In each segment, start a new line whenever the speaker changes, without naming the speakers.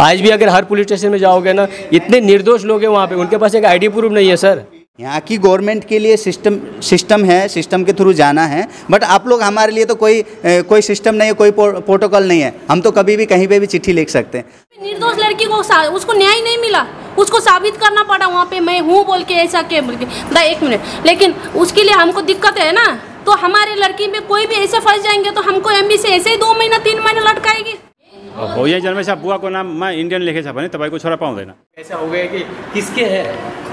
आज भी अगर हर पुलिस स्टेशन में जाओगे ना इतने निर्दोष लोग हैं वहाँ पे उनके पास एक आईडी प्रूफ नहीं है सर
यहाँ की गवर्नमेंट के लिए सिस्टम सिस्टम है सिस्टम के थ्रू जाना है बट आप लोग हमारे लिए तो कोई कोई सिस्टम नहीं है कोई प्रोटोकॉल नहीं है। हम तो कभी भी कहीं पे भी चिट्ठी लिख सकते हैं।
निर्दोष लड़की को उसको न्याय नहीं मिला। उसको साबित करना पड़ा वहाँ पे मैं हूँ बोल के ऐसा के बोल के। दा एक मिनट। लेकिन उसके लिए हमको दिक्कत है ना तो हमारे लड़की में कोई भी ऐसे फंस जाएँगे तो हमको एम से ऐसे ही दो महीना तीन महीना लटकाएगी।
हो यहाँ जन्मेछ बुवाको नाममा इन्डियन लेखेछ भने तपाईँको छोरा पाउँदैन
ऐसा हो गया कि किसके है?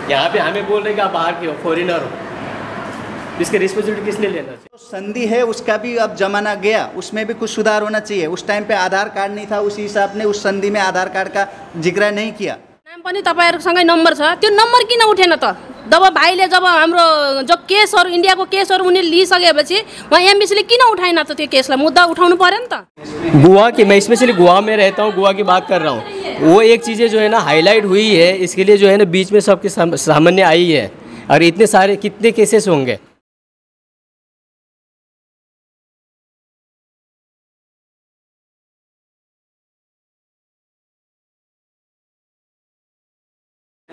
यहाँ पे हमें बोल रहे कि आप बाहर के हो फॉरेनर हो। इसके रिस्पॉन्सिबिलिटी किसने लेना चाहिए?
जो संधि है उसका भी अब जमाना गया उसमें भी कुछ सुधार होना चाहिए। उस टाइम पे आधार कार्ड नहीं था उसी हिसाब ने उस संधि में आधार कार्ड का ज़िक्र नहीं किया।
नाम पनि तपाईँहरूसँगै नम्बर छ। त्यो नम्बर किन उठेन त? जब भाइले जब हम जो केसहरू, इन्डियाको केसहरू उनीहरूले लिइसकेपछि, उहाँ एमबिसीले किन उठाएन त त्यो केसलाई? मुद्दा उठाउनु पऱ्यो नि त।
गोवा की, मैं स्पेशली गोवा में रहता हूँ, गोवा की बात कर रहा हूँ। वो एक चीज़ें जो है ना, हाईलाइट हुई है, इसके लिए जो है ना, बीच में सबके साम- सामान्य आई है। और इतने सारे, कितने केसेस होंगे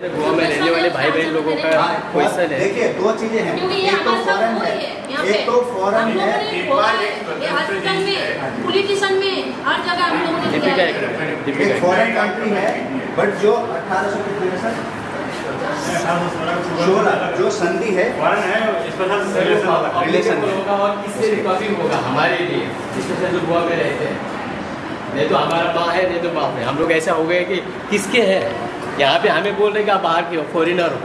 गोवा में रहने वाले भाई बहन लोगों का क्वेश्चन है
देखिए दो चीज़ें हैं एक तो फॉरेन है एक तो फॉरेन है
में हर जगह हम लोगों ने किया
एक
है।
फॉरेन कंट्री है बट जो अठारह सौ जो संधि है। रिलेशन
होगा। और किससे रिकवरी होगा? हमारे लिए। जो गोवा में रहते हैं। नहीं तो हमारा माँ है नहीं तो बाप है। हम लोग ऐसा हो गए कि किसके है? यहाँ पे हमें बोल रहे कि आप बाहर के हो फॉरेनर हो।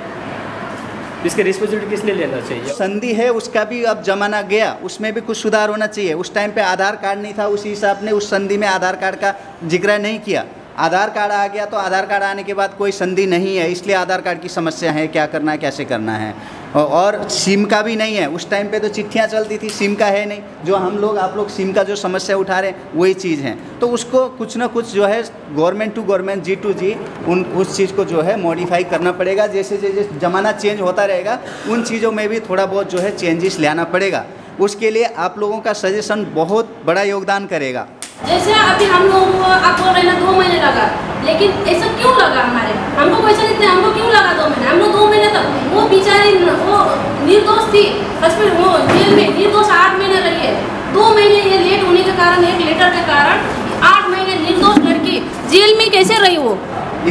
इसके रिस्पॉन्सिबिलिटी किस लिए लेना चाहिए?
संधि है, उसका भी अब जमाना गया, उसमें भी कुछ सुधार होना चाहिए। उस टाइम पे आधार कार्ड नहीं था, उसी हिसाब ने उस संधि में आधार कार्ड का ज़िक्र नहीं किया। आधार कार्ड आ गया तो आधार कार्ड आने के बाद कोई संधि नहीं है, इसलिए आधार कार्ड की समस्या है, क्या करना है, कैसे करना है। और सिम का भी नहीं है। उस टाइम पे तो चिट्ठियाँ चलती थी, सिम का है नहीं। जो हम लोग, आप लोग सिम का जो समस्या उठा रहे हैं, वही चीज़ है। तो उसको कुछ ना कुछ जो है government to government G to G उन, उस चीज़ को जो है मॉडिफाई करना पड़ेगा। जैसे जैसे ज़माना चेंज होता रहेगा, उन चीज़ों में भी थोड़ा बहुत जो है चेंजेस लाना पड़ेगा। उसके लिए आप लोगों का सजेशन बहुत बड़ा योगदान करेगा।
जैसे अभी हम लोगों को आप बोल रहे हैं दो महीने लगा। लेकिन ऐसा क्यों लगा हमारे? हमको पैसा देते हमको क्यों लगा दो महीने? हम लोग दो महीने तक वो बेचारी वो निर्दोष थी। हॉस्पिटल वो जेल में निर्दोष आठ महीने रही है। दो महीने ये लेट होने के कारण एक लेटर के कारण आठ महीने निर्दोष लड़की जेल में कैसे रही वो?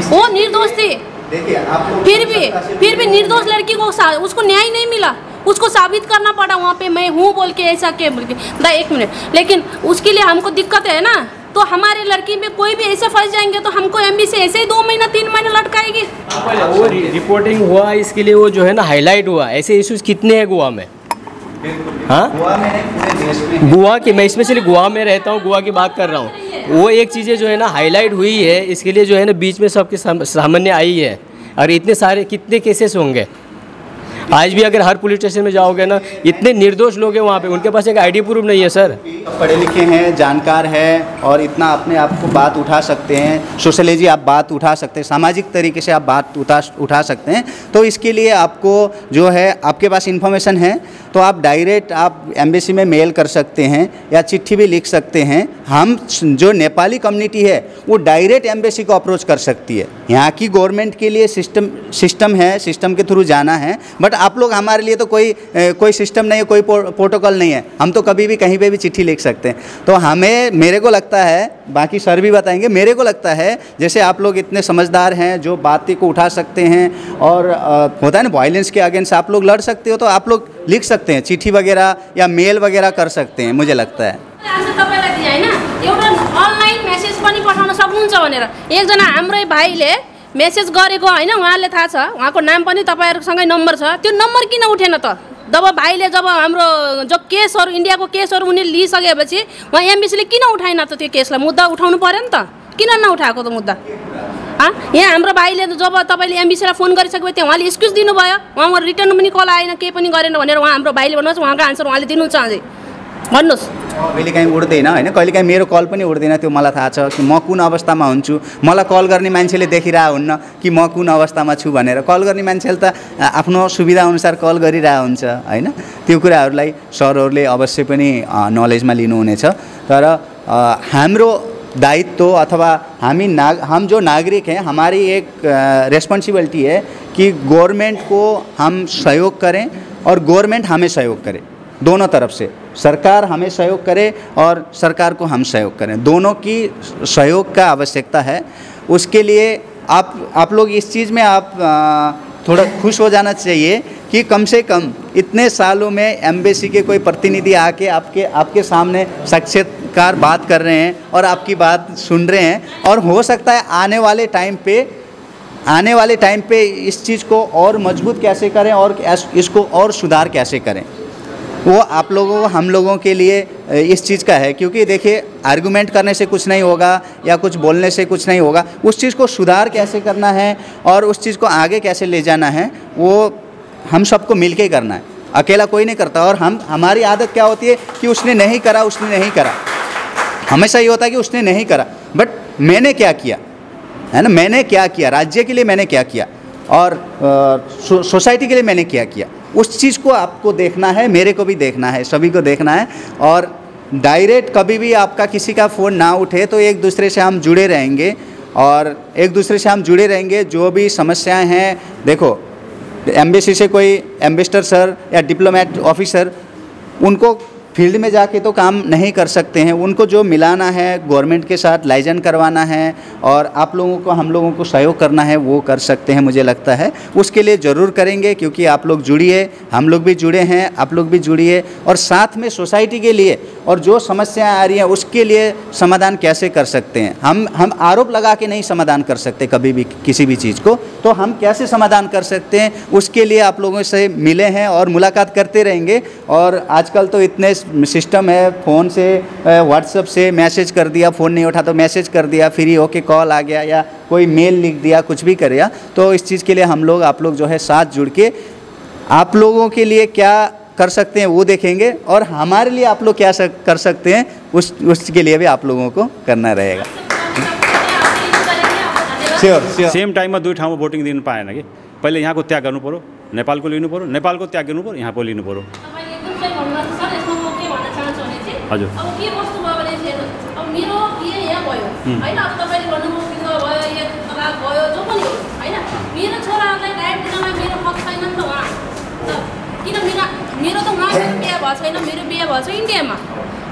वो निर्दोष थी। फिर भी फिर भी निर्दोष लड़की को उसको न्याय नहीं मिला। उसको साबित करना पड़ा वहाँ पे मैं हूँ बोल के ऐसा के बोल के। दा एक मिनट। लेकिन उसके लिए हमको दिक्कत है ना? तो हमारे लड़की में कोई भी ऐसे फंस जाएँगे तो हमको एम से ऐसे ही दो महीना, तीन महीना लटकाएगी।
रिपोर्टिंग हुआ, इसके लिए वो जो है ना हाईलाइट हुआ, ऐसे इश्यूज़ कितने हैं गोवा में? हाँ?
गोवा
की, मैं स्पेशली गोवा में रहता हूँ, गोवा की बात कर रहा हूँ। वो एक चीज़ें जो है ना हाईलाइट हुई है, इसके लिए जो है ना बीच में सबके साम- सामान्य आई है। और इतने सारे, कितने केसेस होंगे? आज भी अगर हर पुलिस स्टेशन में जाओगे ना, इतने निर्दोष लोग हैं वहाँ पे, उनके पास एक आईडी प्रूफ नहीं है, सर।
पढ़े लिखे हैं, जानकार हैं और इतना अपने आप को बात उठा सकते हैं। सोशलॉजी आप बात उठा सकते हैं, सामाजिक तरीके से आप बात उठा उठा सकते हैं। तो इसके लिए आपको जो है, आपके पास इन्फॉर्मेशन है तो आप डायरेक्ट आप एम्बेसी में मेल कर सकते हैं या चिट्ठी भी लिख सकते हैं। हम जो नेपाली कम्युनिटी है, वो डायरेक्ट एम्बेसी को अप्रोच कर सकती है। यहाँ की गवर्नमेंट के लिए सिस्टम सिस्टम है, सिस्टम के थ्रू जाना है, बट आप लोग हमारे लिए तो कोई कोई सिस्टम नहीं है कोई प्रोटोकॉल नहीं है। हम तो कभी भी कहीं पे भी चिट्ठी लिख सकते हैं। तो हमें मेरे को लगता है बाकी सर भी बताएँगे मेरे को लगता है जैसे आप लोग इतने समझदार हैं जो बातें को उठा सकते हैं और अ, होता है ना वायलेंस के अगेंस्ट आप लोग लड़ सकते हो तो आप लोग लिख सकते हैं चिट्ठी वगैरह या मेल वगैरह कर सकते हैं मुझे लगता है।
भनेर। एकजना हाम्रै भाइले मेसेज गरेको होइन उहाँले थाहा छ। उहाँको नाम पनि तपाईँहरूसँगै नम्बर छ। त्यो नम्बर किन उठेन त? जब भाइले जब हाम्रो जो केसहरू इन्डियाको केसहरू उनीहरूले लिइसकेपछि उहाँ एमबिसीले किन उठाएन त त्यो केसलाई? मुद्दा उठाउनु पऱ्यो नि त। किन नउठाएको त मुद्दा? यहाँ हाम्रो भाइले जब तपाईँले एमबिसीलाई फोन गरिसकेपछि उहाँले एक्सक्युज दिनुभयो। उहाँ रिटर्न पनि कल आएन केही पनि गरेन भनेर उहाँ हाम्रो भाइले भन्नुहोस् उहाँको आन्सर उहाँले दिनुहुन्छ अझै। भन्नुहोस्।
कहिले काहीँ उठ्दैन होइन? कहिले काहीँ मेरो कल पनि उठ्दैन त्यो मलाई थाहा छ कि म कुन अवस्थामा हुन्छु। मलाई कल गर्ने मान्छेले हुन्न कि म कुन अवस्थामा छु भनेर। कल गर्ने मान्छेले त आफ्नो सुविधाअनुसार कल गरिरहेको हुन्छ होइन? त्यो कुराहरूलाई सरहरूले अवश्य पनि नलेजमा लिनुहुनेछ। तर हाम्रो दायित्व अथवा हामी नाग हम जो नागरिक हैं हमारी एक रिस्पॉन्सिबिलिटी है कि गवर्नमेंट को हम सहयोग करें और गवर्नमेंट हमें सहयोग करे। दोनों तरफ़ से। सरकार हमें सहयोग करे और सरकार को हम सहयोग करें। दोनों की सहयोग का आवश्यकता है। उसके लिए आप आप लोग इस चीज़ में आप आ, थोड़ा खुश हो जाना चाहिए कि कम से कम इतने सालों में एम्बेसी के कोई प्रतिनिधि आके आपके आपके सामने साक्षात्कार बात कर रहे हैं और आपकी बात सुन रहे हैं। और हो सकता है आने वाले टाइम पे आने वाले टाइम पे इस चीज़ को और मज़बूत कैसे करें और इसको और सुधार कैसे करें। वो आप लोगों, हम लोगों के लिए इस चीज़ का है। क्योंकि देखिए आर्गुमेंट करने से कुछ नहीं होगा, या कुछ बोलने से कुछ नहीं होगा। उस चीज़ को सुधार कैसे करना है, और उस चीज़ को आगे कैसे ले जाना है, वो हम सबको मिल के करना है। अकेला कोई नहीं करता, और हम, हमारी आदत क्या होती है कि उसने नहीं करा, उसने नहीं करा। हमेशा ये होता है कि उसने नहीं करा। बट मैंने क्या किया? है ना? मैंने क्या किया? राज्य के लिए मैंने क्या किया? और सोसाइटी के लिए मैंने क्या किया? उस चीज़ को आपको देखना है, मेरे को भी देखना है, सभी को देखना है और डायरेक्ट कभी भी आपका किसी का फ़ोन ना उठे तो एक दूसरे से हम जुड़े रहेंगे और एक दूसरे से हम जुड़े रहेंगे, जो भी समस्याएँ हैं, देखो, एम्बेसी से कोई एम्बेसडर सर या डिप्लोमेट ऑफिसर, उनको फ़ील्ड में जाके तो काम नहीं कर सकते हैं। उनको जो मिलाना है गवर्नमेंट के साथ लाइजन करवाना है और आप लोगों को, हम लोगों को सहयोग करना है, वो कर सकते हैं मुझे लगता है। उसके लिए ज़रूर करेंगे क्योंकि आप लोग जुड़िए, हम लोग भी जुड़े हैं, आप लोग भी जुड़िए और साथ में सोसाइटी के लिए और जो समस्याएँ आ रही हैं, उसके लिए समाधान कैसे कर सकते हैं? हम हम आरोप लगा के नहीं समाधान कर सकते कभी भी किसी भी चीज़ को। तो हम कैसे समाधान कर सकते हैं? उसके लिए आप लोगों से मिले हैं और मुलाकात करते रहेंगे। और आजकल तो इतने सिस्टम है, फ़ोन से व्हाट्सअप से मैसेज कर दिया, फ़ोन नहीं उठा तो मैसेज कर दिया, फ्री होके कॉल आ गया या कोई मेल लिख दिया, कुछ भी कर तो इस चीज़ के लिए हम लोग, आप लोग जो है साथ जुड़ के आप लोगों के लिए क्या कर सकते हैं वो देखेंगे। और हमारे लिए आप लोग क्या सक, कर सकते हैं उस उसके लिए भी आप लोगों को करना रहेगा। श्योर श्योर
सेम टाइममा दुई ठाउँमा भोटिङ दिनु पाएन कि? पहिले यहाँको त्याग गर्नु पऱ्यो नेपालको लिनु पऱ्यो नेपालको त्याग गर्नु पऱ्यो यहाँको लिनु पऱ्यो
के
हजुर।
के अब मेरो यहाँ जो पनि हो। मेरो छोराहरूलाई मेरो त उहाँको बिहा भएको छैन मेरो बिहा भएको छ इन्डियामा।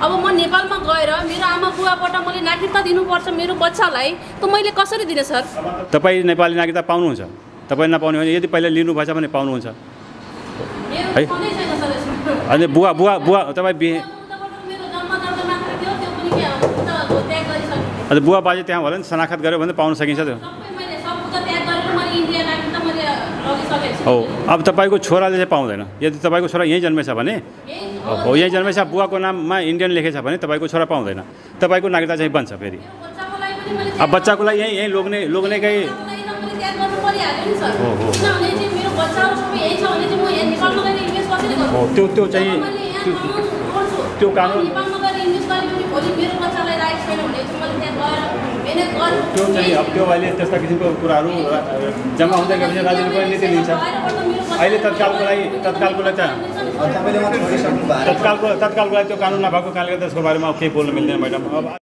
अब म नेपालमा गएर मेरो आमा बुवाबाट मैले नागरिकता दिनुपर्छ मेरो बच्चालाई त मैले कसरी दिने सर?
तपाईँ नेपाली नागरिकता पाउनुहुन्छ। तपाईँ नपाउने भने यदि पहिला लिनुभएछ भने पाउनुहुन्छ। है? अनि बुवा बुवा बुवा तपाईँ बिहे अन्त बुवा बाजे त्यहाँ होला नि शनाखत गऱ्यो भने पाउन सकिन्छ त्यो। हो अब तपाईँको छोराले चाहिँ पाउँदैन यदि तपाईँको छोरा यहीँ जन्मेछ भने हो यहीँ जन्मेछ बुवाको नाममा इन्डियन लेखेछ भने तपाईँको छोरा पाउँदैन तपाईँको नागरिकता चाहिँ बन्छ फेरि अब बच्चाको लागि यहीँ यहीँ लोग्ने लोग्नेकै हो त्यो त्यो चाहिँ त्यो कानुन त्यो चाहिँ अब त्यो अहिले त्यस्ता किसिमको कुराहरू जम्मा हुँदै गएपछि राज्यले पनि नीति लिन्छ अहिले तत्कालको लागि तत्कालको लागि त तत्कालको तत्कालको लागि त्यो कानुन नभएको कारणले गर्दा त्यसको बारेमा केही बोल्नु मिल्दैन मैडम। अब